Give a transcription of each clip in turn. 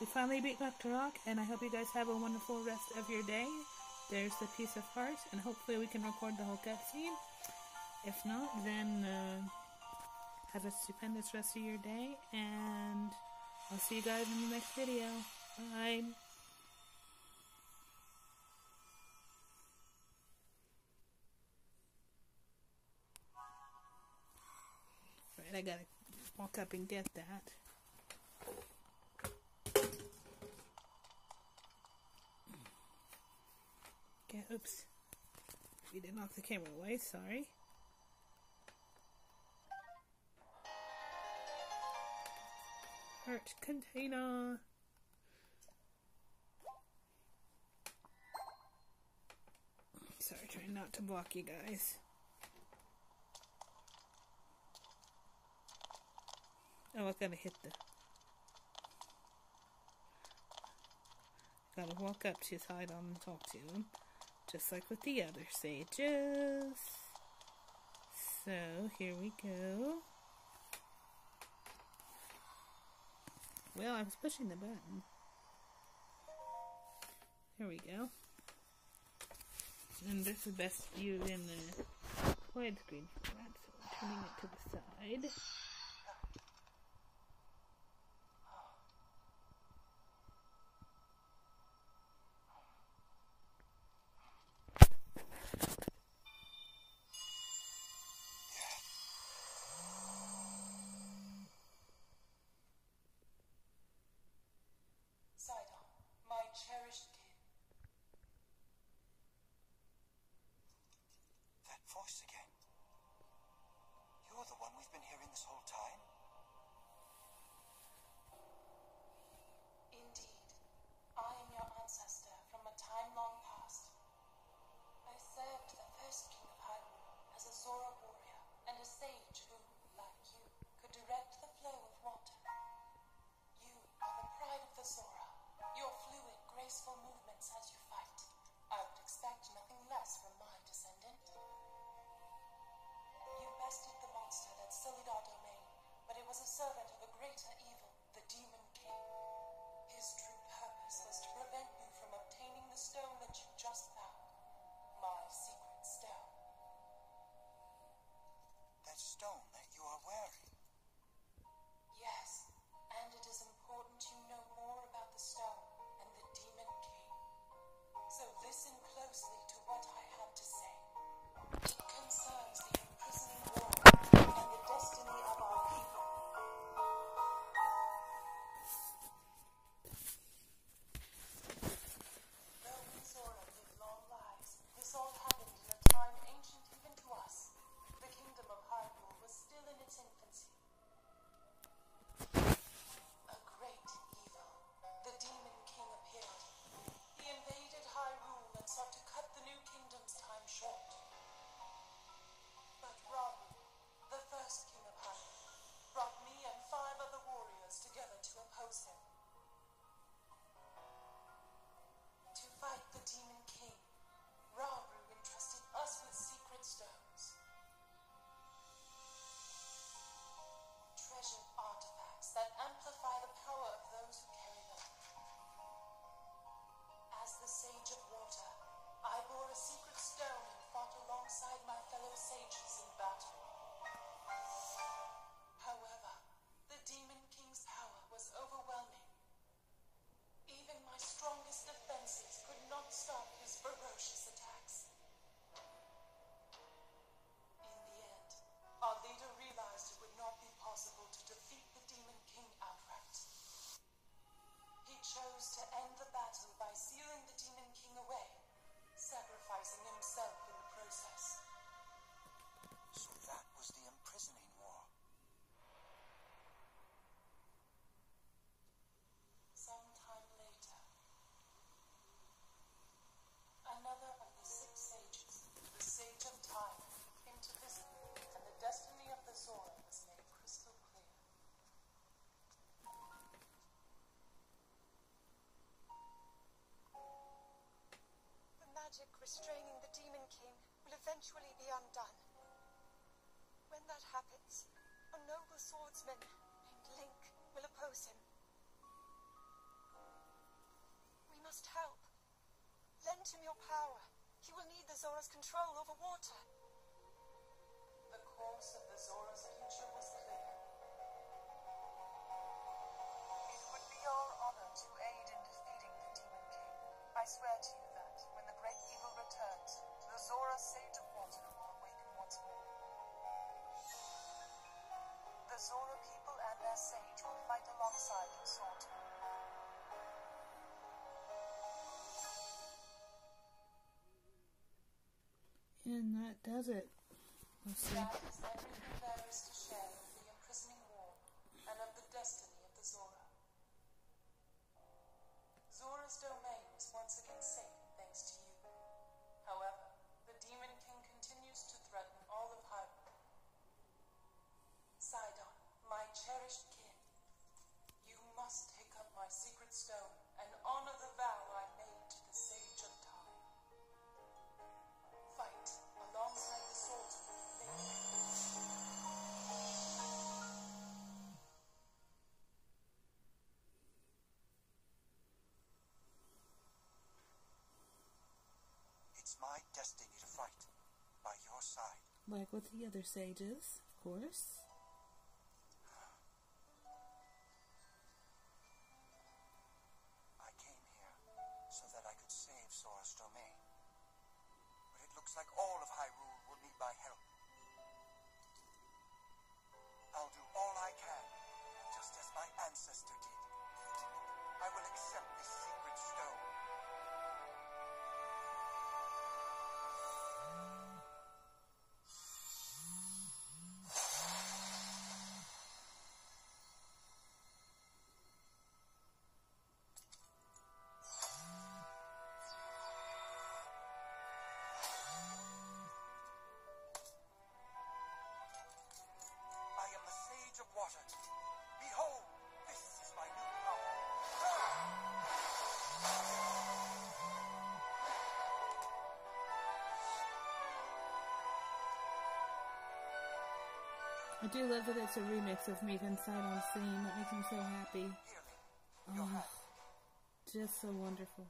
we finally beat Mucktorok, and I hope you guys have a wonderful rest of your day. There's the piece of heart, and hopefully we can record the whole cutscene. If not, then uh, have a stupendous rest of your day, and I'll see you guys in the next video. Bye. Right, I gotta walk up and get that. Okay, oops. We didn't knock the camera away, sorry. Heart container. Sorry, trying not to block you guys. Oh, I gotta hit the. Gotta walk up to his hide on and talk to him. Just like with the other sages. So, here we go. Well, I was pushing the button. Here we go. And this is best viewed in the widescreen format, so we're turning it to the side. Voice again. You're the one we've been hearing this whole time? Indeed, I am your ancestor from a time long past. I served the first king of Hyrule as a Zora warrior and a sage who, like you, could direct the flow of water. You are the pride of the Zora. Your fluid, graceful movements bested the monster that sullied our domain, but it was a servant of a greater evil, the Demon King. His true purpose was to prevent restraining the Demon King will eventually be undone. When that happens, a noble swordsman named Link will oppose him. We must help. Lend him your power. He will need the Zora's control over water. Will fight alongside you, Sidon. And that does it. Let's see. That is everything there is to share of the imprisoning war and of the destiny of the Zora. Zora's domain was once again safe thanks to you. However, the Demon King continues to threaten all of Hyrule. Sidon, my cherished kin, It's my destiny to fight by your side. Like with the other sages, of course. I came here so that I could save Zora's domain. But it looks like all of Hyrule will need my help. I'll do all I can, just as my ancestor did. I will accept this secret stone. I do love that it's a remix of Mipha and Sidon's theme. That makes me so happy. Oh, just so wonderful.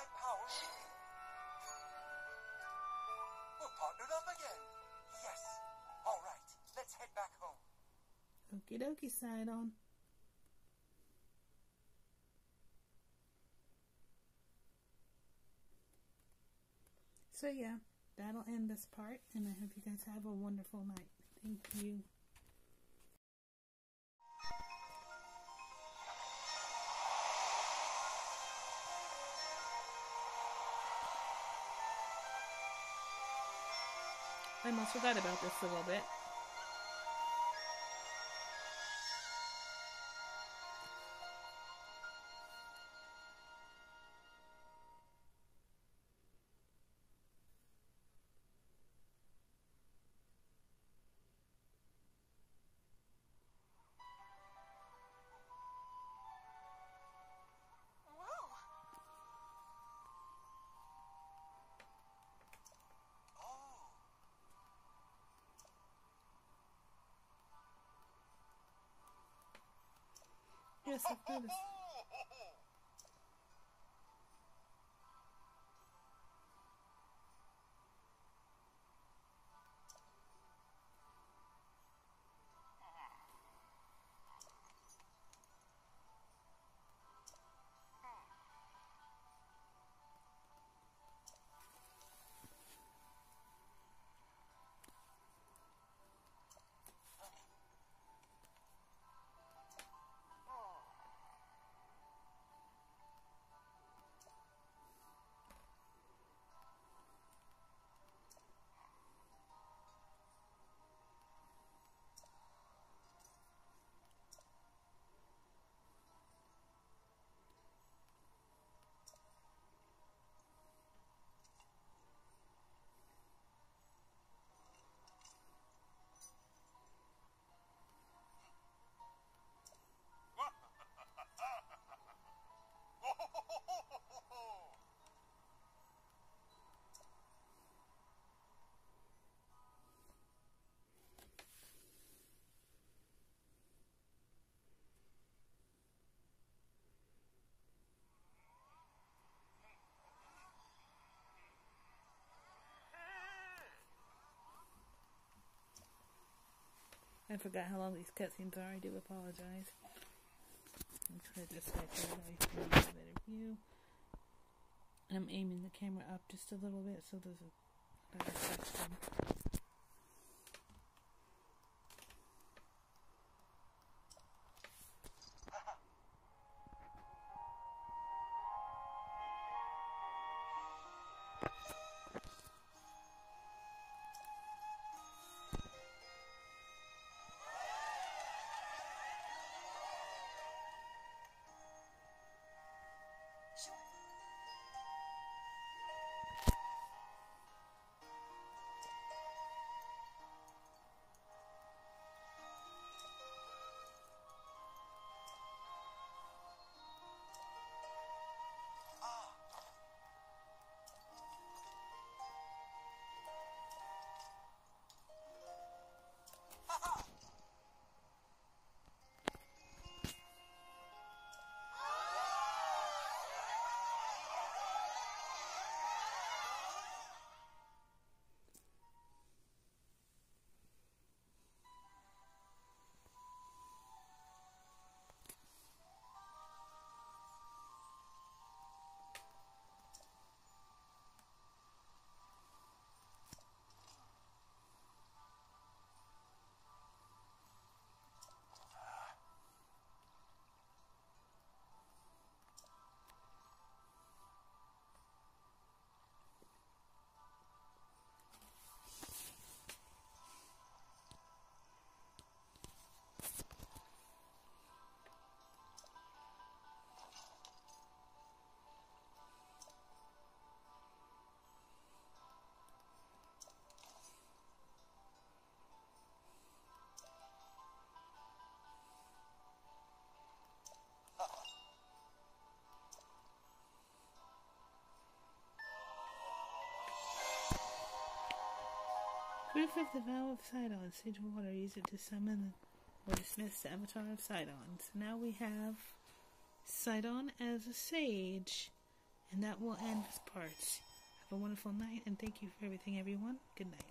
Have my power. We're partnered up again. Yes. All right. Let's head back home. Okie dokie, Sidon. So yeah, that'll end this part, and I hope you guys have a wonderful night. Thank you. I almost forgot about this a little bit. Yes, of I forgot how long these cutscenes are. I do apologize. I'm trying to just like a better view. And I'm aiming the camera up just a little bit so there's a better section. Proof of the vow of Sidon. Sage water. Use it to summon or dismiss the avatar of Sidon. So now we have Sidon as a sage. And that will end this part. Have a wonderful night and thank you for everything, everyone. Good night.